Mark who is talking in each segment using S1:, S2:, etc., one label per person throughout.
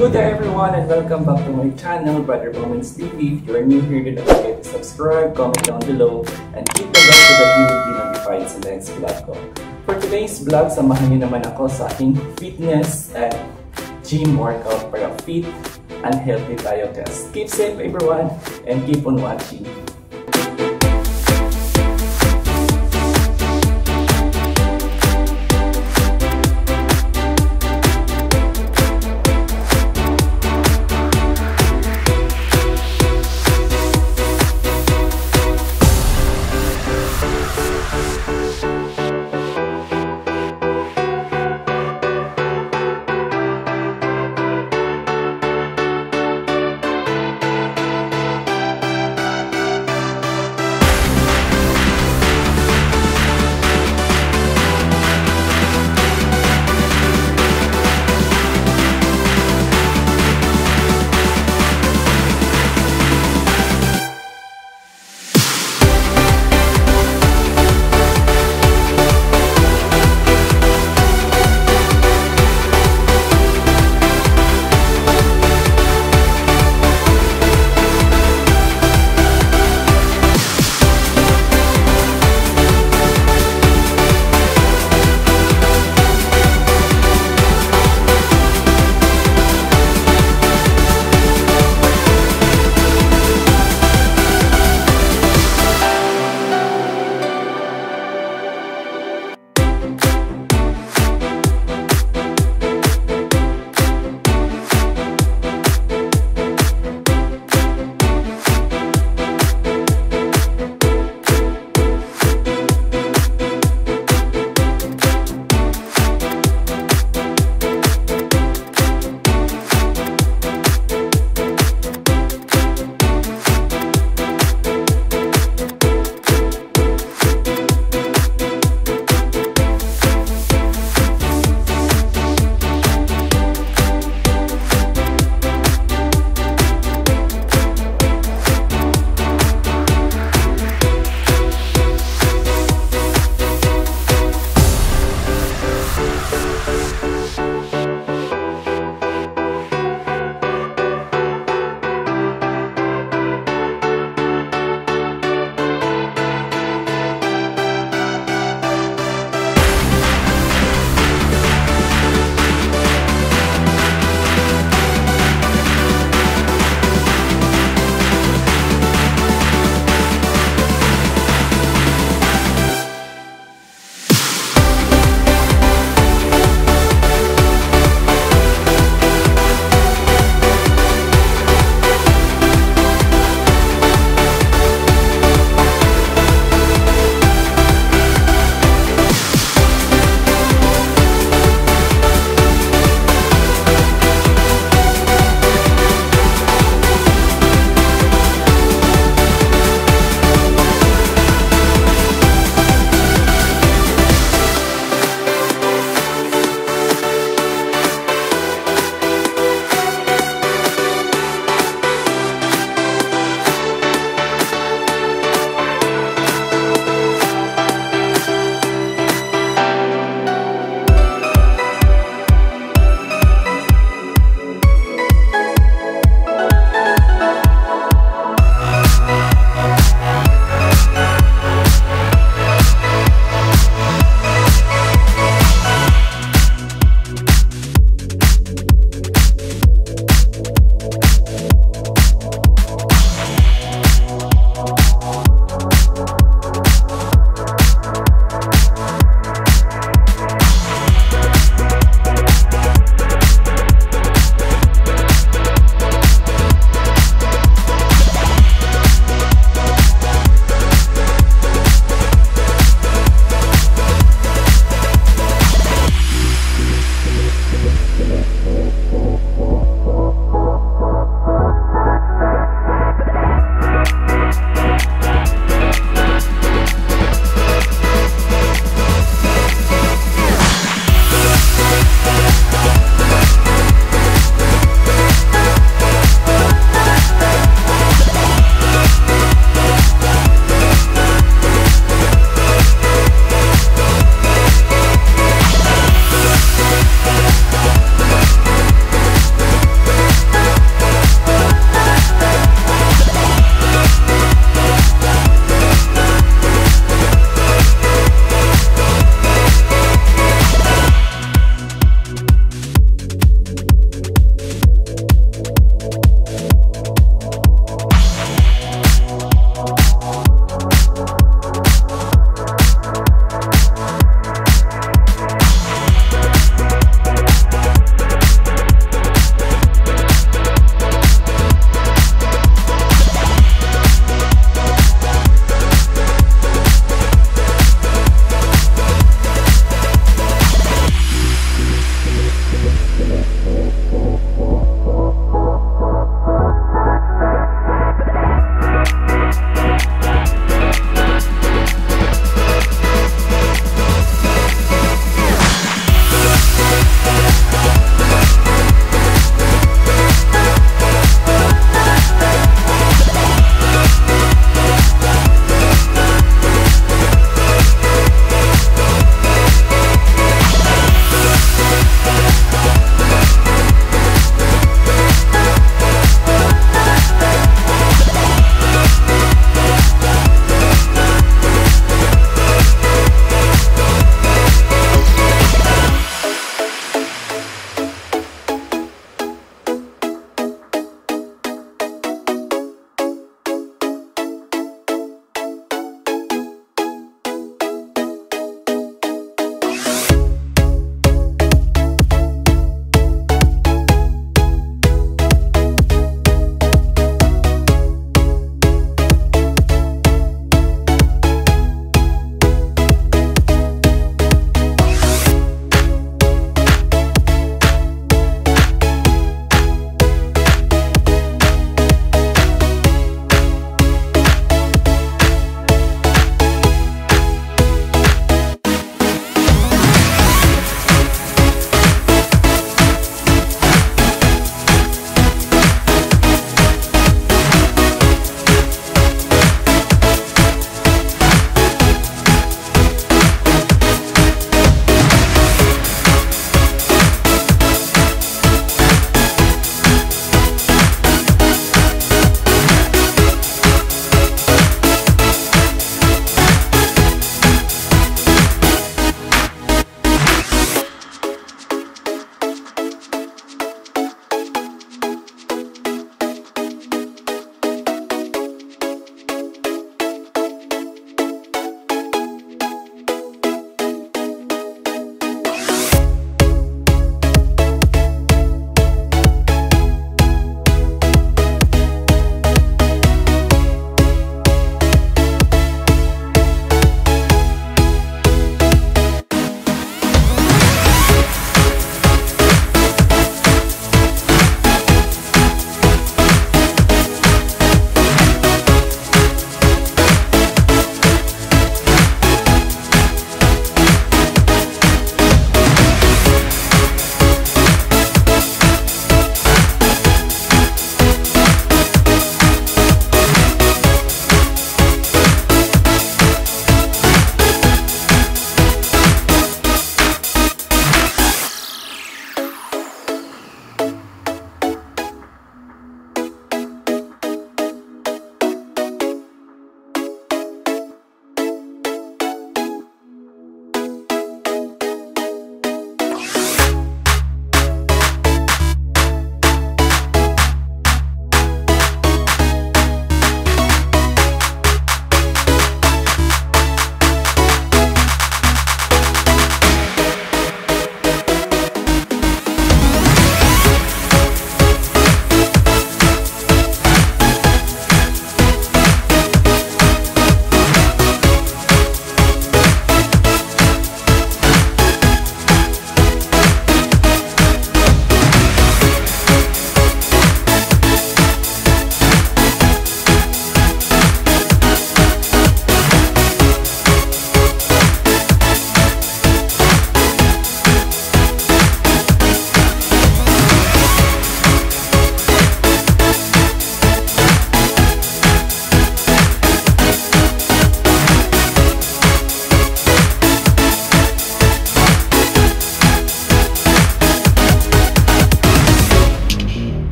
S1: Good day everyone and welcome back to my channel, Brother Moments TV. If you are new here, don't forget to subscribe, comment down below, and hit the bell so that you will be notified sa next vlog ko. For today's vlog, samahan niyo naman ako sa aking fitness and gym workout para fit and healthy tayo guys. Keep safe everyone and keep on watching.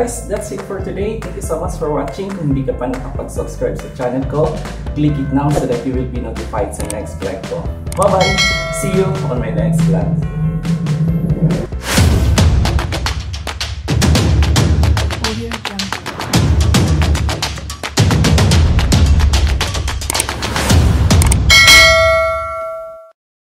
S1: Guess that's it for today. Thank you so much for watching. Kung hindi ka pa nakapag-subscribe sa channel ko, click it now so that you will be notified sa next vlog ko. Bye-bye! See you on my next vlog.